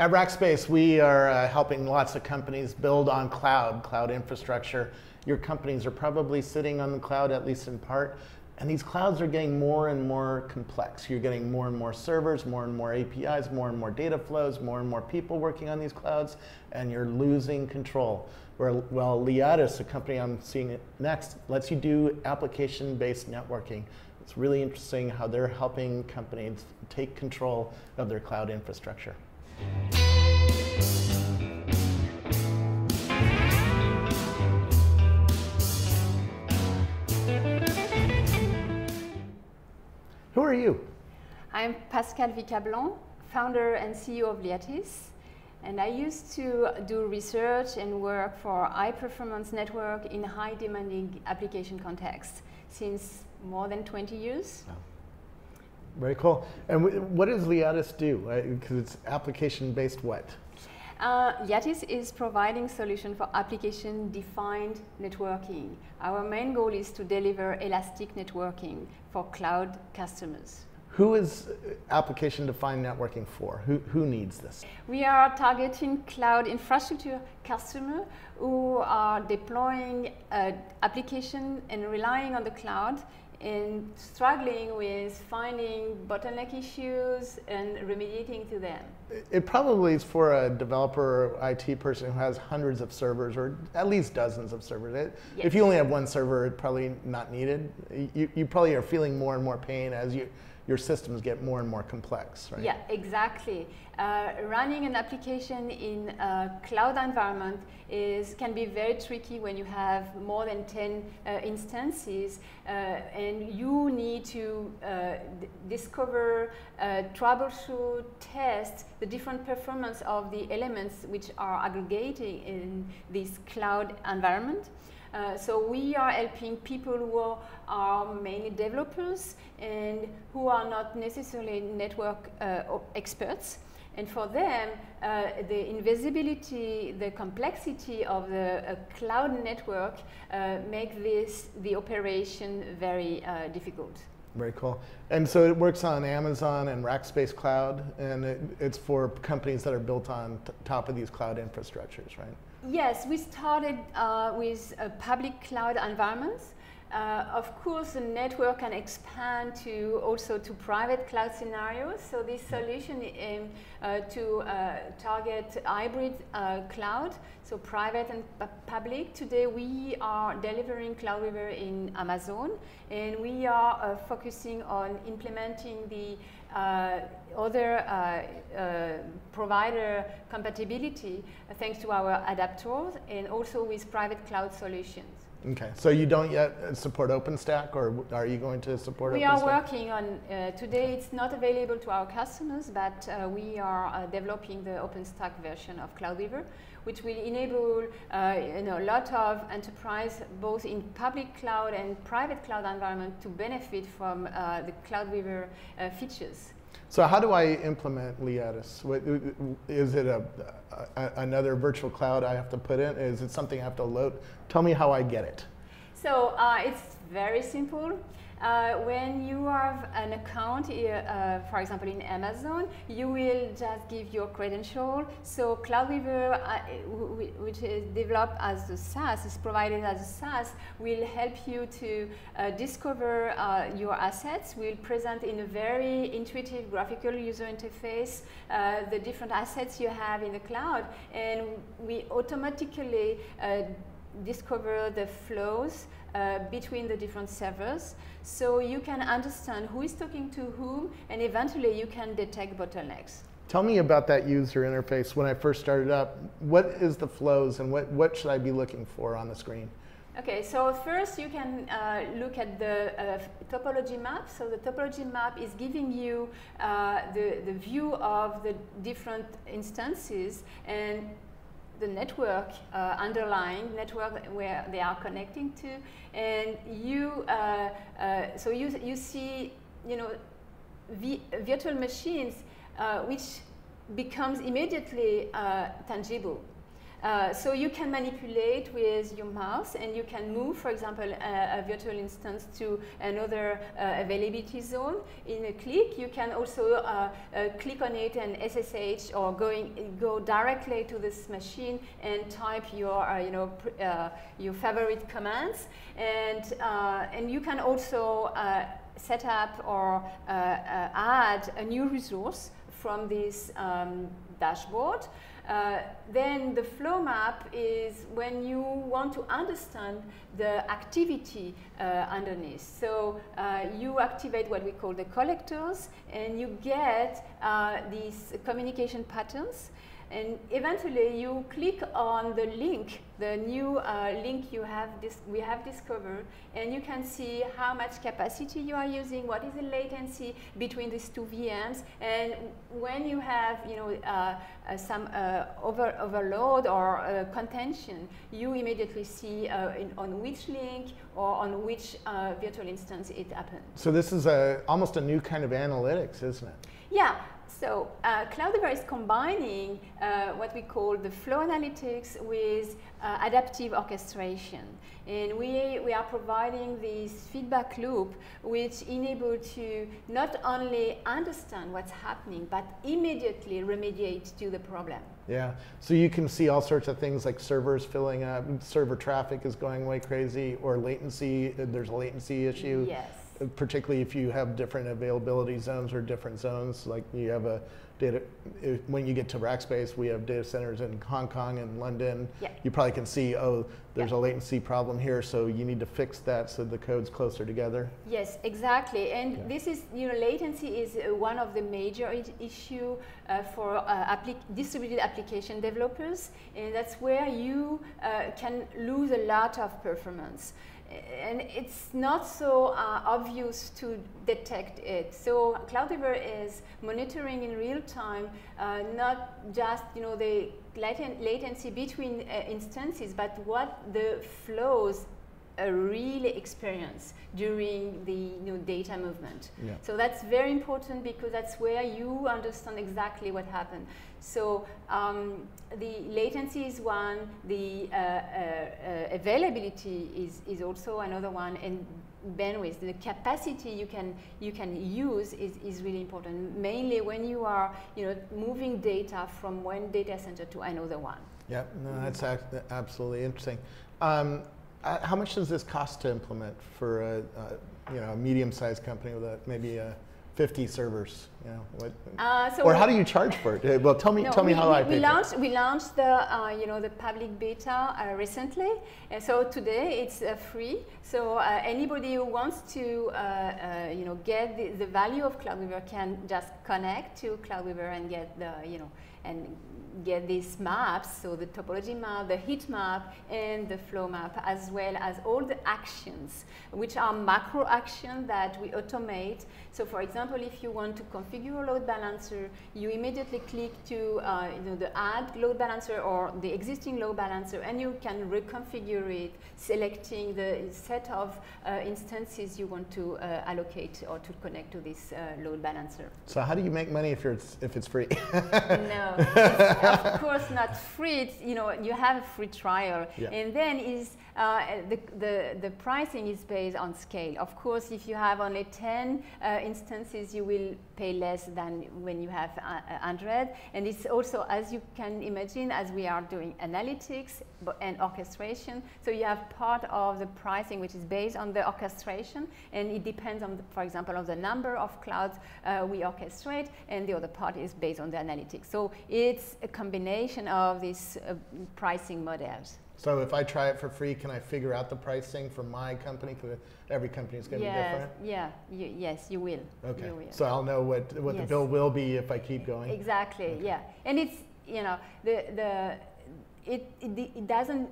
At Rackspace, we are uh, helping lots of companies build on cloud, cloud infrastructure. Your companies are probably sitting on the cloud, at least in part. And these clouds are getting more and more complex. You're getting more and more servers, more and more APIs, more and more data flows, more and more people working on these clouds, and you're losing control. Where, well, Lyatiss, a company I'm seeing next, lets you do application-based networking. It's really interesting how they're helping companies take control of their cloud infrastructure. Who are you? I'm Pascale Vicat-Blanc, founder and CEO of Lyatiss. And I used to do research and work for high performance network in high demanding application context since more than 20 years. Very cool. And what does Lyatiss do? Because it's application-based what? Uh, Lyatiss is providing solution for application-defined networking. Our main goal is to deliver elastic networking for cloud customers. Who is application-defined networking for? Who, who needs this? We are targeting cloud infrastructure customers who are deploying uh, application and relying on the cloud and struggling with finding bottleneck issues and remediating to them. It probably is for a developer or IT person who has hundreds of servers or at least dozens of servers. It, yes. If you only have one server, it's probably not needed. You, you probably are feeling more and more pain as you your systems get more and more complex, right? Yeah, exactly. Uh, running an application in a cloud environment is can be very tricky when you have more than 10 uh, instances uh, and you need to uh, discover, uh, troubleshoot, test the different performance of the elements which are aggregating in this cloud environment. Uh, so we are helping people who are mainly developers and who are not necessarily network uh, experts. And for them, uh, the invisibility, the complexity of the uh, cloud network uh, make this, the operation very difficult. Very cool. And so it works on Amazon and Rackspace Cloud, and it, it's for companies that are built on top of these cloud infrastructures, right? Yes, we started uh, with public cloud environments. Uh, of course, the network can expand to also to private cloud scenarios. So this solution aims uh, to uh, target hybrid uh, cloud, so private and public. Today we are delivering CloudWeaver in Amazon, and we are uh, focusing on implementing the uh, other provider compatibility thanks to our adapters and also with private cloud solutions. Okay, so you don't yet support OpenStack, or are you going to support we OpenStack? We are working on, uh, today it's not available to our customers, but uh, we are uh, developing the OpenStack version of CloudWeaver, which will enable uh, you know, a lot of enterprise, both in public cloud and private cloud environment, to benefit from uh, the CloudWeaver uh, features. So how do I implement Lyatiss? Is it a, a, another virtual cloud I have to put in? Is it something I have to load? Tell me how I get it. So uh, it's very simple. Uh, when you have an account, uh, for example, in Amazon, you will just give your credential. So CloudWeaver, uh, which is developed as a SaaS, is provided as a SaaS, will help you to uh, discover uh, your assets. Will present in a very intuitive graphical user interface uh, the different assets you have in the cloud, and we automatically discover the flows uh, between the different servers. So you can understand who is talking to whom, and eventually you can detect bottlenecks. Tell me about that user interface when I first started up. What is the flows and what, what should I be looking for on the screen? Okay, so first you can uh, look at the uh, topology map. So the topology map is giving you uh, the, the view of the different instances and the network uh, underlying network where they are connecting to, and you uh, uh, so you you see you know virtual machines uh, which becomes immediately uh, tangible. Uh, so you can manipulate with your mouse and you can move, for example, a, a virtual instance to another uh, availability zone in a click. You can also uh, uh click on it and SSH or going, go directly to this machine and type your, uh, you know, your favorite commands. And, and you can also set up or add a new resource from this um, dashboard. Uh, then the flow map is when you want to understand the activity uh, underneath. So uh, you activate what we call the collectors and you get uh, these communication patterns and eventually you click on the link, the new uh, link you have we have discovered, and you can see how much capacity you are using, what is the latency between these two VMs, and when you have you know uh, uh, some uh, over overload or uh, contention, you immediately see uh, in, on which link or on which virtual instance it happened. So this is a, almost a new kind of analytics, isn't it? Yeah, so uh, CloudWeaver is combining uh, what we call the flow analytics with uh, adaptive orchestration. And we, we are providing this feedback loop which enable to not only understand what's happening, but immediately remediate to the problem. Yeah, so you can see all sorts of things like servers filling up, server traffic is going way crazy, or latency, there's a latency issue. Yes particularly if you have different availability zones or different zones, like you have a data, if, when you get to Rackspace, we have data centers in Hong Kong and London. Yeah. You probably can see, oh, there's yeah. a latency problem here, so you need to fix that so the code's closer together. Yes, exactly. And yeah. this is, you know, latency is uh, one of the major issue uh, for uh, distributed application developers, and that's where you uh, can lose a lot of performance and it's not so uh, obvious to detect it. So CloudWeaver is monitoring in real time, uh, not just you know the laten latency between uh, instances, but what the flows really experience during the you know, data movement. Yeah. So that's very important because that's where you understand exactly what happened. So um, the latency is one, the uh, uh, uh, availability is, is also another one, and bandwidth, the capacity you can you can use is, is really important. Mainly when you are you know moving data from one data center to another one. Yeah, no, that's absolutely interesting. Um, uh, how much does this cost to implement for a, a you know a medium-sized company with a, maybe a 50 servers, know, what, uh, so or how do you charge for it? Uh, well, tell me, no, tell me we, how we, I we launched, we launched the, uh, you know, the public beta uh, recently. And so today it's uh, free. So uh, anybody who wants to, you know, get the, the value of Cloudweaver can just connect to Cloudweaver and get the, you know, and get these maps, so the topology map, the heat map, and the flow map, as well as all the actions, which are macro actions that we automate. So for example, if you want to configure a load balancer, you immediately click to uh, you know, the add load balancer or the existing load balancer, and you can reconfigure it, selecting the set of uh, instances you want to uh, allocate or to connect to this uh, load balancer. So how do you make money if, you're, if it's free? no, of course not free. It's, you know, you have a free trial, yeah. and then is uh, the, the the pricing is based on scale. Of course, if you have only 10 uh, instances, you will pay less than when you have uh, 100. And it's also, as you can imagine, as we are doing analytics and orchestration. So you have part of the pricing which is based on the orchestration, and it depends on, the, for example, on the number of clouds uh, we orchestrate, and the other part is based on the analytics. So it's a combination of these uh, pricing models. So if I try it for free, can I figure out the pricing for my company? Because every company is going to yes, be different. Yeah, you, yes, you will. Okay. You will. So I'll know what what yes. the bill will be if I keep going. Exactly. Okay. Yeah, and it's you know the the it, it, it doesn't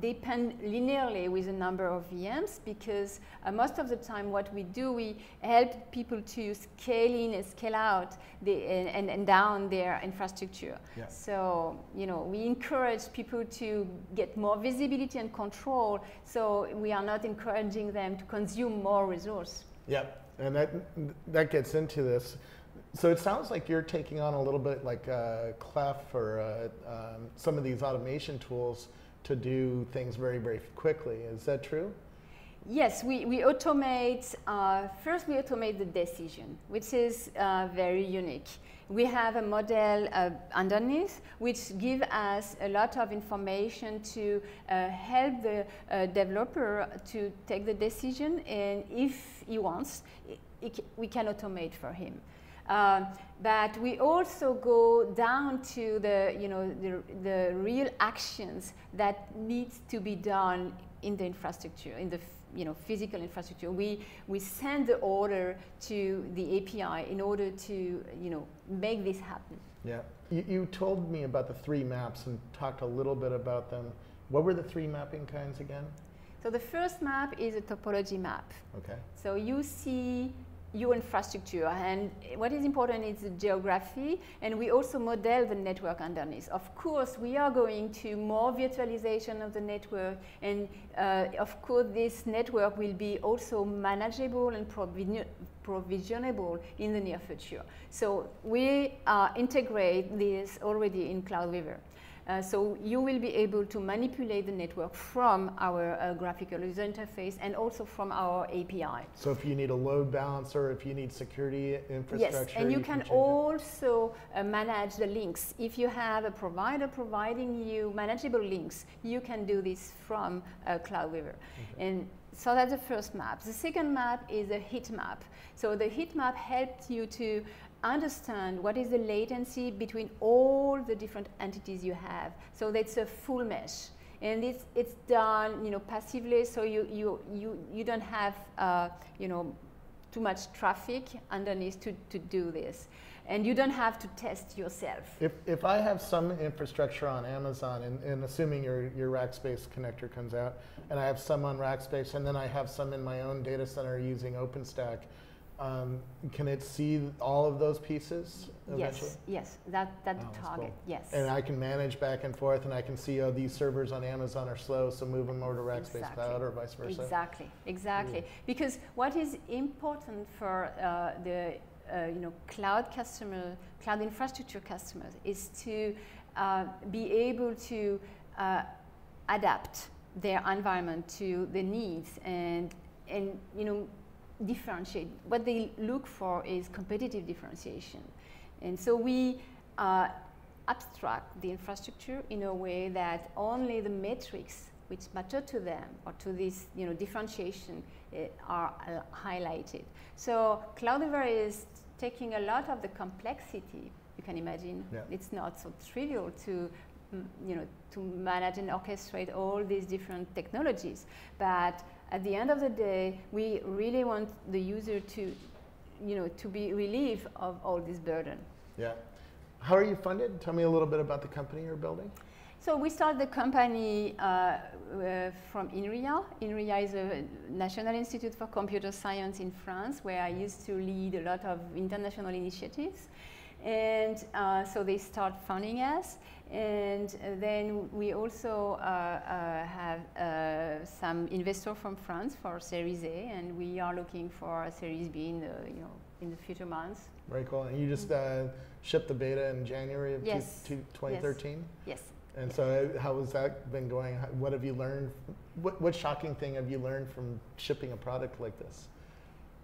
depend linearly with a number of VMs because uh, most of the time what we do, we help people to scale in and scale out the, and, and down their infrastructure. Yeah. So, you know, we encourage people to get more visibility and control so we are not encouraging them to consume more resource. Yeah, and that, that gets into this So it sounds like you're taking on a little bit like uh, Chef or uh, um, some of these automation tools to do things very, very quickly. Is that true? Yes, we, we automate, uh, first we automate the decision, which is uh, very unique. We have a model uh, underneath which give us a lot of information to uh, help the uh, developer to take the decision and if he wants, it, it, we can automate for him. Um, but we also go down to the, you know, the, the real actions that needs to be done in the infrastructure, in the you know, physical infrastructure. We, we send the order to the API in order to you know, make this happen. Yeah. You, you told me about the three maps and talked a little bit about them. What were the three mapping kinds again? So the first map is a topology map. Okay. So you see your infrastructure. And what is important is the geography, and we also model the network underneath. Of course, we are going to more virtualization of the network, and uh, of course, this network will be also manageable and provisionable in the near future. So we uh, integrate this already in CloudWeaver. Uh, so you will be able to manipulate the network from our uh, graphical user interface and also from our API. So if you need a load balancer, if you need security infrastructure, yes, and you, you can, can also uh, manage the links. If you have a provider providing you manageable links, you can do this from uh, CloudWeaver. Okay. And so that's the first map. The second map is a heat map. So the heat map helps you to understand what is the latency between all the different entities you have. So that's a full mesh. And it's, it's done, you know, passively, so you, you, you, you don't have, uh, you know, too much traffic underneath to, to do this. And you don't have to test yourself. If, if I have some infrastructure on Amazon, and, and assuming your, your Rackspace connector comes out, and I have some on Rackspace, and then I have some in my own data center using OpenStack, um, can it see all of those pieces eventually? Yes, yes, that, that's oh, the target, cool. yes. And I can manage back and forth and I can see, oh, these servers on Amazon are slow, so move them over to Rackspace exactly. Cloud or vice versa. Exactly, exactly. Because what is important for uh, the uh, you know, cloud customer, cloud infrastructure customers is to uh, be able to uh, adapt their environment to the needs and, and you know, differentiate. What they look for is competitive differentiation. And so we uh, abstract the infrastructure in a way that only the metrics which matter to them or to this you know, differentiation uh, are uh, highlighted. So CloudWeaver is taking a lot of the complexity, you can imagine. Yeah. It's not so trivial to you know, to manage and orchestrate all these different technologies. But at the end of the day, we really want the user to, you know, to be relieved of all this burden. Yeah. How are you funded? Tell me a little bit about the company you're building. So we started the company uh, uh, from INRIA. INRIA is a National Institute for Computer Science in France, where I used to lead a lot of international initiatives. And uh, so they start funding us. And then we also uh, uh, have uh, some investor from France for Series A, and we are looking for a Series B in the, you know, in the future months. Very cool. And you just uh, shipped the beta in January of yes. two, 2013? Yes. yes. And yes. so, how has that been going? What have you learned? What, what shocking thing have you learned from shipping a product like this?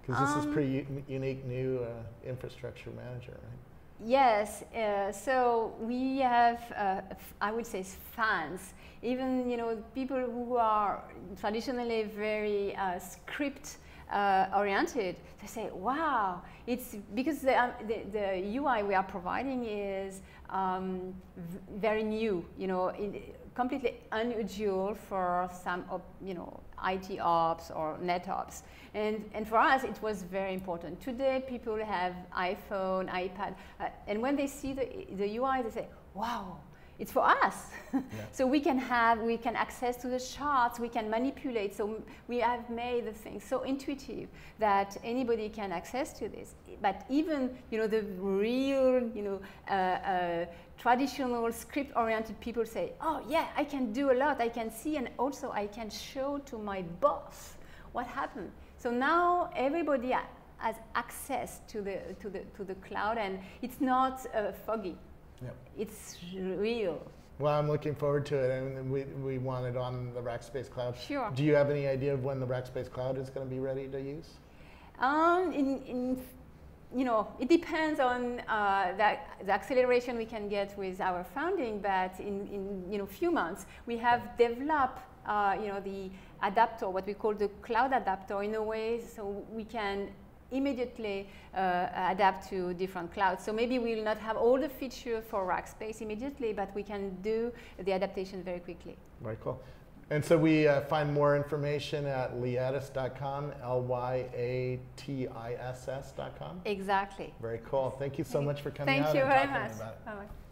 Because this um, is pretty unique new uh, infrastructure manager, right? Yes, uh, so we have, uh, I would say, fans. Even you know people who are traditionally very uh, script uh, oriented. They say, "Wow, it's because the, um, the, the UI we are providing is um, very new. You know, completely unusual for some, you know, IT ops or net ops. And, and for us, it was very important. Today, people have iPhone, iPad, uh, and when they see the, the UI, they say, wow, it's for us. yeah. so we can have, we can access to the charts, we can manipulate. So we have made the thing so intuitive that anybody can access to this. But even, you know, the real, you know, uh, uh, traditional script-oriented people say, oh yeah, I can do a lot, I can see, and also I can show to my boss what happened. So now everybody has access to the, to the, to the cloud and it's not uh, foggy. Yep. It's real. Well, I'm looking forward to it, and we, we want it on the Rackspace Cloud. Sure. Do you have any idea of when the Rackspace Cloud is going to be ready to use? Um, in, in, you know, it depends on uh, the, the, acceleration we can get with our funding, but in, in you know, few months, we have developed uh, you know, the adapter, what we call the cloud adapter in a way so we can immediately uh, adapt to different clouds. So maybe we will not have all the features for Rackspace immediately, but we can do the adaptation very quickly. Very cool. And so we uh, find more information at lyatiss.com, L-Y-A-T-I-S-S.com? Exactly. Very cool. Thank you so much for coming Thank out you and very talking much. about it. Bye-bye.